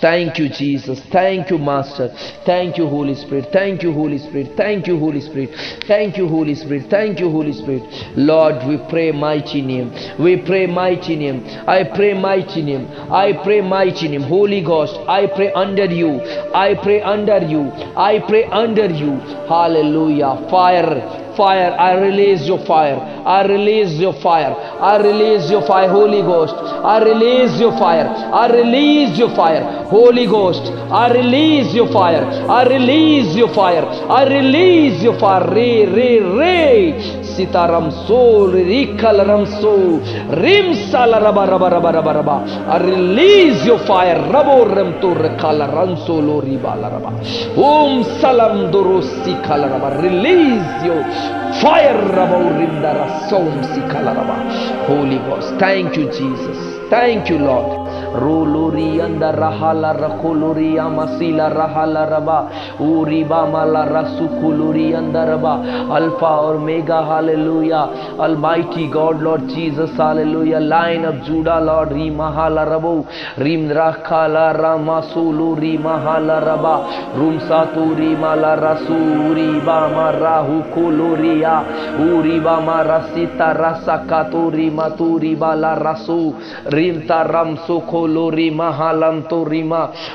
Thank you, Jesus. Thank you, Master. Thank you, Holy Spirit. Thank you, Holy Spirit. Thank you, Holy Spirit. Thank you, Holy Spirit. Thank you, Holy Spirit. Lord, we pray mighty name. We pray mighty name. I pray mighty name. I pray mighty name. Holy Ghost, I pray under you. I pray under you. I pray under you. Hallelujah. Fire fire. I release your fire. I release your fire. I release your fire, Holy Ghost. I release your fire. I release your fire, Holy Ghost. I release your fire. I release your fire. I release your fire. Re, re, re sita ramso, rikala ramso, rimsala raba raba raba raba raba. I release your fire, rabo remto rekala ranso lo ribala raba. Om salam dorosi kala raba. Release your fire, rabo rimdara som si kala raba. Holy Ghost, thank you Jesus, thank you Lord. रो लो री अंदर रहा ला रखो लो ला रहा ला रबा ओ री ला रसु खो अंदर रबा alpha और mega hallelujah God Lord Jesus हाले लाइन अब जुड़ा लॉर्ड री महा ला रबो रीम रखा ला रा मा महा ला रबा रूम सा मा ला रसु री बा राहु खो लो री रसी ता रसा का तो रसु रीम ता रम Judah Lord rimahala rabo rim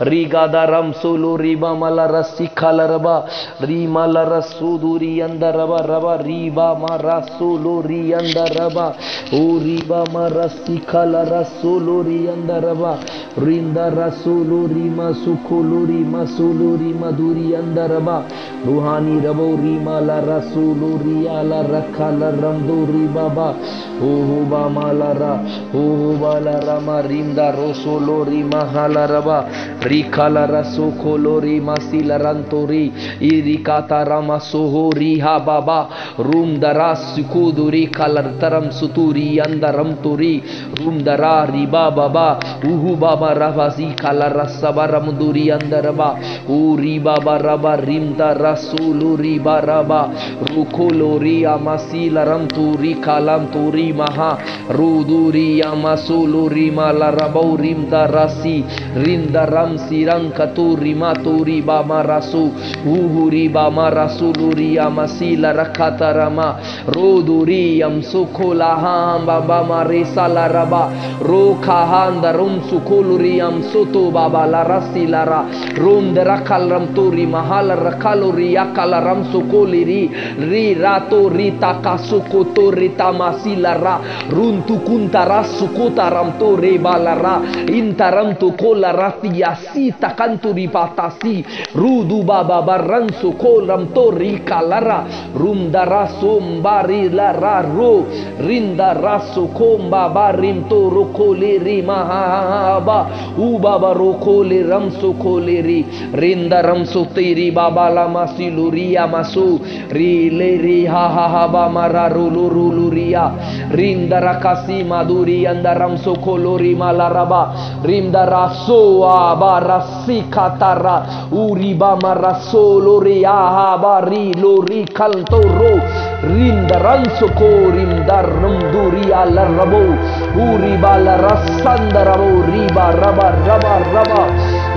rakala ramasuluri mahala raba rum saturi mala rasuri bama rahu kuluria uriba marasita rasakaturi maturi bala rasu rim taram suko kolori mahalam to rima rigadaram solo riba malara sikalaraba rima lara suduri andaraba raba riba mara solo ri andaraba o riba mara sikalara solo ri andaraba rinda rasulu rima sukulu rima sulu rima duri andaraba ruhani rabo rima la rasulu ria la rakala ramduri baba o ba malara o ba la rama rinda rosolori mahalaraba rikala raso kolori masila rantori irikata rama sohori ha baba rum daras kuduri kalar taram suturi andaram turi rum dara riba baba uhu baba ravasi kala rasaba ramduri andaraba uri baba raba rimda rasulu riba raba rukolori amasila ramturi kalam turi maha ruduri amasulu rima rimda rasi rinda ram sirang katu rimatu riba marasu uhuri ba marasu luri amasi larakata rama roduri yam sukulaham baba marisa laraba kahan rum sukuluri yam sutu baba larasi lara rum derakal ram turi mahal rakaluri akala ram sukuliri ri rato rita masih lara, masilara runtukuntara sukutaram tu ribalara intarantu kola rafiasi takantu ripatasi. Rudu baba baransu kolam tori kalara. Rasu mbari lara ro rinda rasu komba barim toro koleri mahaba. Ubaba ro kole ramsu koleri rinda ramsu tiri baba lama siluria masu. Rileri ha ha ha ba mara rulu ruluria rinda rakasi maduri anda ramsu kolori malaraba rinda rasoa barasi katara uriba maraso lori aha bari lori kantoro rinda ranso ko rinda rumduri ala rabo uriba la rasanda rabo riba raba raba raba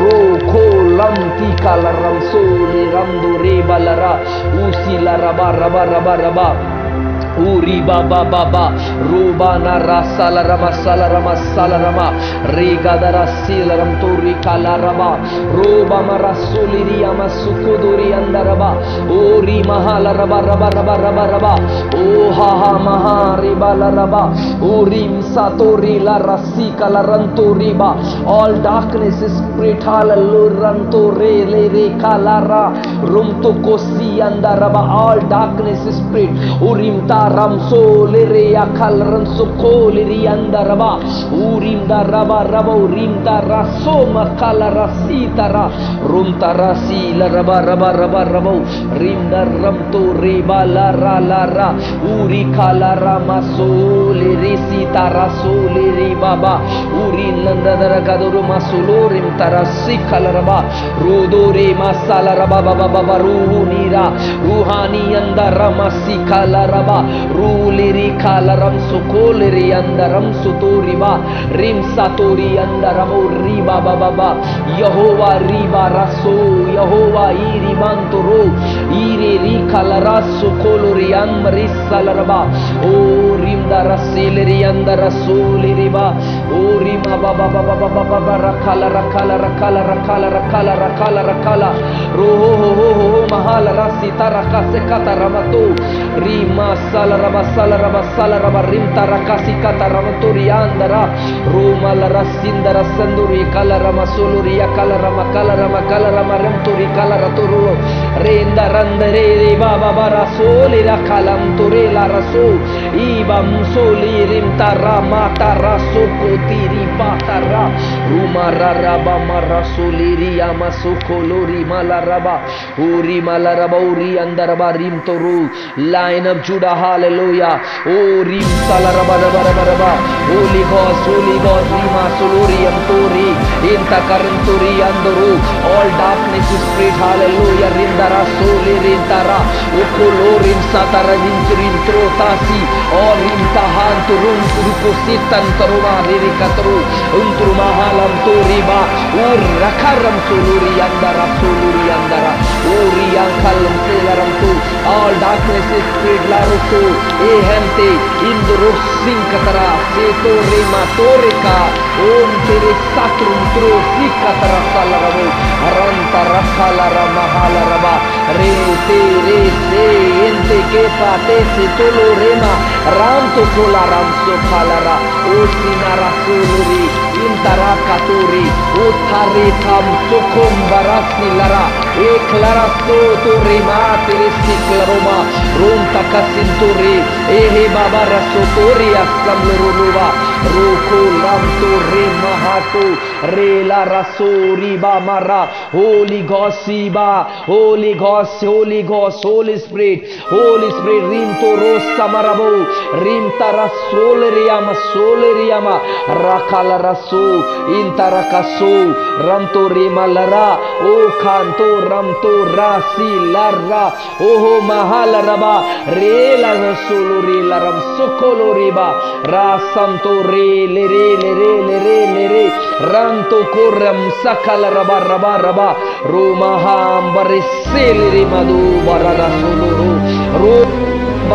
ro ko lamti kala ramso le ramdo reba lara usi la raba raba raba raba Uri baba baba rubana rasala rama sala rama sala rama riga dara sila ram turi kala rama ruba marasuli riya masukuduri andaraba uri mahala raba raba raba raba raba o ha ha maha riba la raba urim satori la rasika la ranto riba all darkness is spirit halalu ranto re le re kala ra rum to kosi andaraba all darkness is spirit urim ta ramsolere akal ransokolere andaraba urimda raba raba urimda rasoma kala rasitara rumta rasila raba raba raba raba rimda ramto reba la ra la ra uri kala rama solere sitara solere baba uri nandadara kaduru masulo rimtara sikala raba rodore masala raba baba baba ruhu nira ruhani andara masikala raba ruliri kalaram sokoliri andaram sutoriba rim satori andaramo riba baba Yehova riba raso Yehova iri mantoro iri ri kalara sokolori amris salaraba o rim daraseleri andarasuliba o rima baba baba baba baba rakala rakala rakala rakala rakala rakala rakala roho ho ho ho mahala rasita rakase kata ramatu rima Rumala Ramasala Ramasala Ramarinta Rakasikata Ramaturiandara Rumala Rasindara Sanduri Kala Ramasuluri Kala Ramakala Ramakala Ramaranturi Kala Raturu Renda Randere Baba Barasoli Rakalamturi La Rasu Ibam Soli Rimta Ramata Rasuku Tiri Patara Rumara Rabama Rasuliri Yamasukoluri Malaraba Uri Malaraba Uri Andaraba Rim Toru Line of Judah hallelujah oh rim salaraba raba raba raba holy ghost holy ghost rima solori amtori inta karanturi andoru all darkness is spirit hallelujah rindara soli rindara ukolorim satara rinturin trotasi all rim tahan turun turupositan taruma ririkatru unturu mahalam turiba ur rakaram soluri andara soluri andara uri yankalam selaram tu all darkness is spirit larutu ehante induru sinkatara seto rima torika om tere satrum tro sikatara salaramu aranta rakalara mahalaraba re te re se ente ke pate se tolo rema ram to kola ram so kalara o sinara soluri intara katuri o thare kam sokom barasi e Eklarastı turri matil istikraruma Rum takasın turri Ehi baba rasu a aslamlı runuva Ruku lam rimahato re la rasu riba mara Holy Ghost siba Holy Ghost Holy Ghost Holy Spirit Holy Spirit rim to rossa marabu Rim tara soleriyama soleriyama Rakala rasu Intara kasu Ranto rimalara O canto ramto rasi larra oho mahalaraba re la rasolo re la ram sokolo riba rasanto re le re le re le re le re ranto koram sakala raba raba raba romaham barisele re madu barara solo ro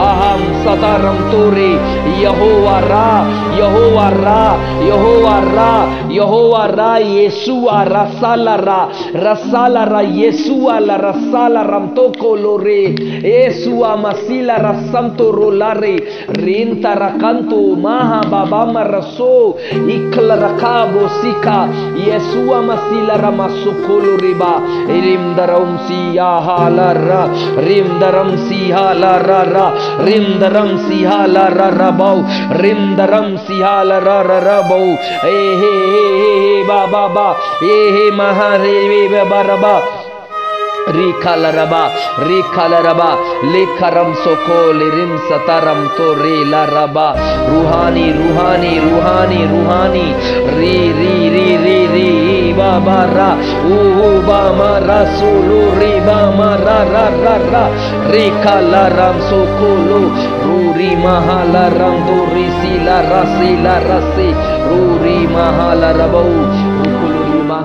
अहम सतरम तूरे यहोवा रा यहोवा रा यहोवा रा यहोवा रा येसुआ रसाला रा रसाला रा येसुआ ला रसाला रम तो कोलो रे येसुआ मसीला रसम तो रोला रे rinta rakantu maha babama raso ikla rakabo sika yesua masila ramaso riba rim daram siya halara rim daram siya ra rim daram siya ra bau rim daram siya ra bau eh he he he ba ba ba eh he mahare ba ba ba Rikalaraba, Rikalaraba, Lekaram Soko, Lirim Sataram to Re Laraba, Ruhani, Ruhani, Ruhani, Ruhani, Ri, Ri, Ri, Ri, Ri, Baba Ra, Uhu Bama Rasulu, Ri Bama Ra, Ra, Ra, Ra, Rikalaram Sokolo, Ruri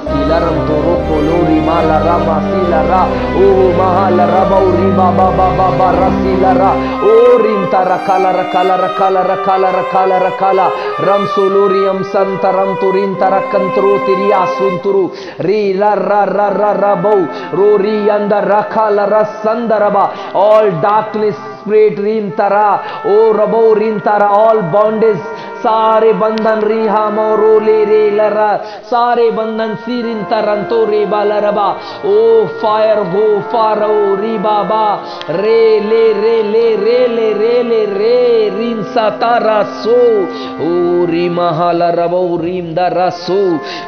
silarm toroko lori ma la ra ma si ra o mahalara la ra ba uri ba ba ba ba ra si ra o rim ta ra kala ra kala ra kala ram solori am santa ram turin ta ra kantro tiria sunturu. Ri la ra ra ra ra bau. Rori yanda ra ra sandara ba all darkness spirit rin tara o rabo rin tara all bondage सारे बंधन रिहा मोरोले रे लरा सारे बंधन Sirin तरन तो रे बालरबा ओ fire हो pharaoh री बाबा रे ले रे ले रे ले रे ले रे रिन सतारा सो ओ री महाल रबो रीम दरा सो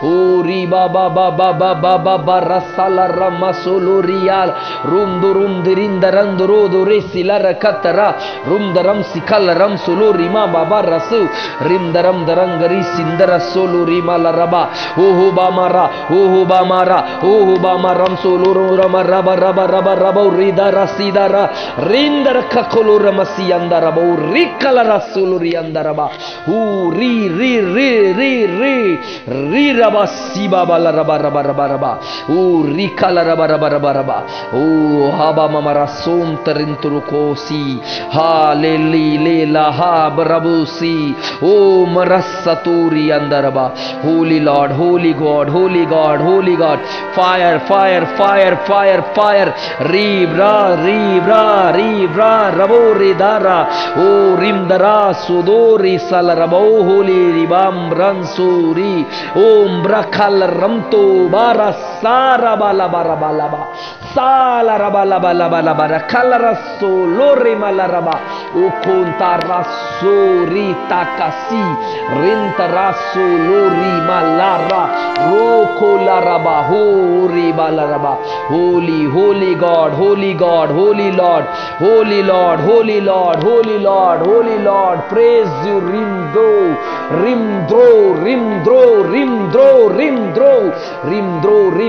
ओ री बाबा बाबा बाबा बाबा रसाला रमा सोलो रियाल रुम दुरुम दिरिन दरन दुरो दुरे सिला रखतरा रुम दरम सिखल रम सुलो रिमा बाबा रसो रिम दरम दरंगरी सिंदर सोलू रिमा लबा ओ बा मारा ओ बा मारा ओ बा मारम सोलो रो रम रब रब रब रब रिदा र सीधा र रिंदर खखोलो रम सी अंदर रब रिकल रसोलो री अंदर रबा री री री री री री रबा सीबा बाला रबा रबा रबा रबा ओ रिकाला रबा रबा रबा रबा ओ हाबा ममरा सोम तरिंतुरु कोसी हा ले ली ले ला हा बरबुसी ओ मरसतूरी अंदरबा holy Lord holy God holy God holy God fire fire fire fire fire रीब रा रीब रा रीब रा रबो रे दारा ओ रिम दरा सुदोरी सल रबो होली रिबाम रंसूरी ओम ब्रखल रमतो बारस। Sarabalabaraba, Salarabalabalabalabara, Calarasso, Loremalaraba, Ucontarasso, Ritakasi, Rintarasso, Lorimalara, Rocolaraba, Horibalaraba, Holy, Holy God, Holy God, Holy Lord, Holy Lord, Holy Lord, Holy Lord, Holy Lord, praise you, Rimdo, Rimdro, Rimdro, Rimdro, Rimdro, Rimdro, Rimdro, Rimdro.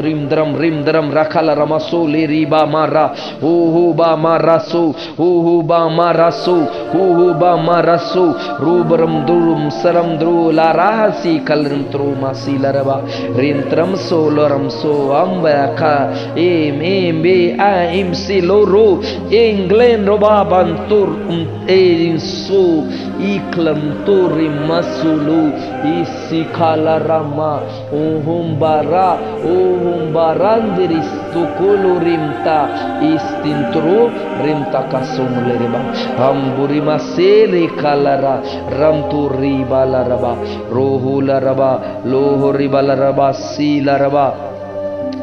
rimdram rimdram rakalarama soliri ba mara uhu ba marasu uhu ba marasu kuhuba marasu rubram durum saram dru larasi rahasi kalintru masi laraba. Rintram so loram so ambaka em em be a im si loru englen roba bantur um erin so iklam turi masulu isi kalarama uhum bara uhum barandiris tukulu rimta istintru rimta kasumule riba hamburi masele kalara ramtu riba laraba. Rohu laraba lohu riba laraba si laraba.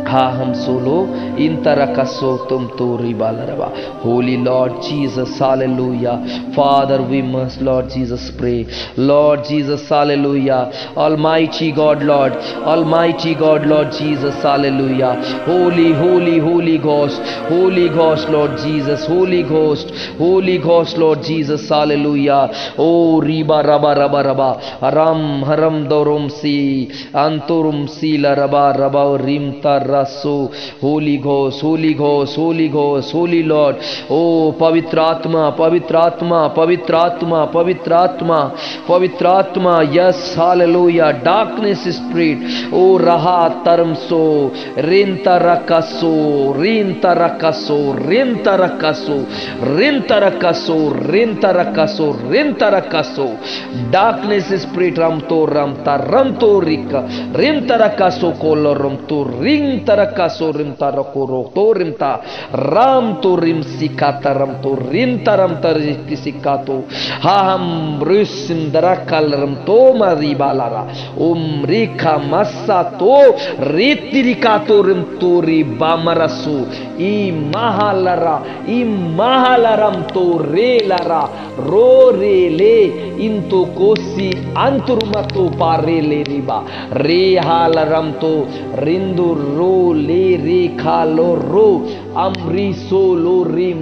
हा हम सो लो इन तरह कसो तुम तो रिबालरवा holy Lord Jesus hallelujah father we मस Lord Jesus pray Lord Jesus hallelujah almighty God Lord almighty God Lord Jesus hallelujah holy holy holy ghost holy ghost Lord Jesus holy ghost holy Ghosh Lord Jesus hallelujah ओ रिबा रबा रबा रबा हरम हरम दोरम सी अंतुरम सी लरबा रबा rim तर tarasu holy ghost holy ghost holy ghost holy lord oh पवित्र आत्मा पवित्र आत्मा पवित्र आत्मा पवित्र आत्मा पवित्र आत्मा यस हालेलुया डार्कनेस स्पिरिट ओ, रहा तरम सो, रिंत रकसो रिंत रकसो रिंत रकसो रिंत रकसो रिंत रकसो रिंत रकसो डार्कनेस स्पिरिट रम तो रम तरम तो रिक, रिंत रकसो कोलो रम तो तरका सो रिम तरको रो तो रिम ता राम तो रिम सिका तरम तो रिम तरम तर सिका तो हा हम रिम दरकल रम तो मरी बालारा ओम रेखा मस्सा तो रेतिरिका तो रिम तोरी बामरसु ई महालरा ई महालरम तो रे लरा रो रे ले इन तो कोसी अंतुरुमतो पारे ले रिबा रे हालरम तो रिंदु रो Holy Rikaloro अमरी सोलो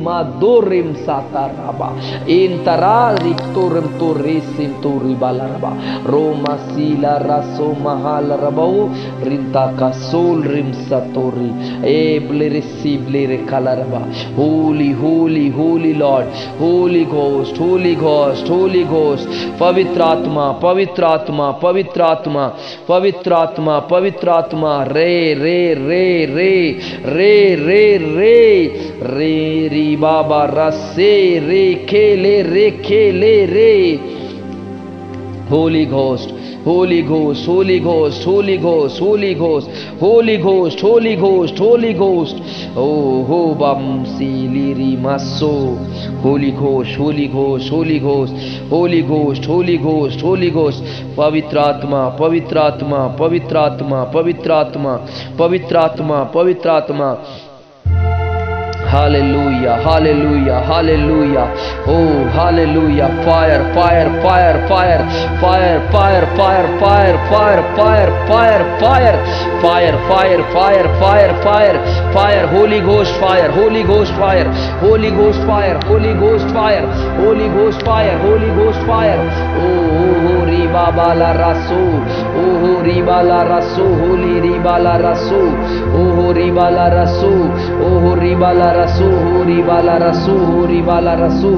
मा दो रिम साता रबा इन तरा रिक्तो रिम तो रे सिम तो रिबाला रबा रोमा सीला रसो महाल रबाओ रिंता का सोल रिम सतोरी ए ब्ले रे सी ब्ले रे कला रबा holy holy holy Lord holy ghost holy ghost holy ghost पवित्र आत्मा पवित्र आत्मा पवित्र आत्मा पवित्र आत्मा पवित्र आत्मा रे रे रे रे रे रे रे रे रे री बाबा रसे रे खेले रे खेले रे होली घोष्ट होली घोष होली घोष होली घोष होली घोष होली घोष होली घोष होली घोष ओ हो बम सी लीरी मासो होली घोष होली घोष होली घोष होली घोष होली घोष होली घोष पवित्र आत्मा पवित्र आत्मा पवित्र आत्मा पवित्र आत्मा पवित्र आत्मा पवित्र आत्मा Hallelujah, hallelujah, hallelujah. Oh, hallelujah. Fire, fire, fire, fire, fire, fire, fire, fire, fire, fire, fire, fire, fire, fire, fire, fire, fire, fire, Holy Ghost fire, Holy Ghost fire, Holy Ghost fire, Holy Ghost fire, Holy Ghost fire, Holy Ghost fire. Oh, oh, oh, riba bala raso, oh, oh, riba la raso, holy riba la raso, oh, होरी वाला रसू ओ होरी वाला रसू होरी वाला रसू होरी वाला रसू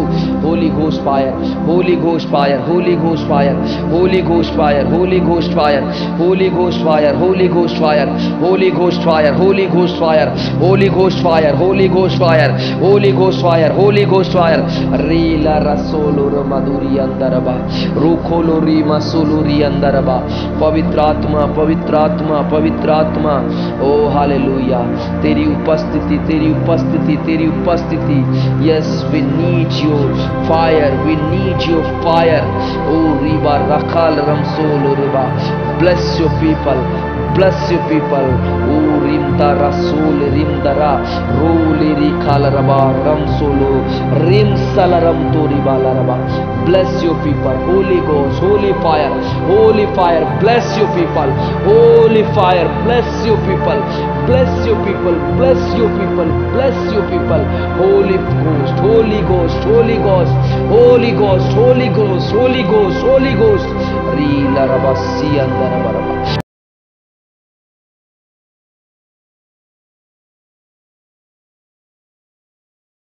होली घोष फायर होली घोष फायर होली घोष फायर होली घोष फायर होली घोष फायर होली घोष फायर होली घोष फायर होली घोष फायर होली घोष फायर होली घोष फायर होली घोष फायर होली घोष फायर होली घोष फायर रीला रसोलो रो मधुरी अंदर बा रूखो लो री मसोलो अंदर बा पवित्र आत्मा पवित्र आत्मा पवित्र आत्मा ओ हालेलुया Hallelujah. तेरी उपस्थिति तेरी उपस्थिति तेरी उपस्थिति Yes, we need you, fire. We need you, fire. Oh, Riba Rakal Ramsol Riba. Bless your people. Bless your people. Oh, rimda rasul rimdara roli ri kalaraba ram solo rim salaram tori balaraba bless your people holy ghost holy fire holy fire bless your people holy fire bless your people bless your people bless your people bless your people holy ghost holy ghost holy ghost holy ghost holy ghost holy ghost holy ghost ri laraba si andara baraba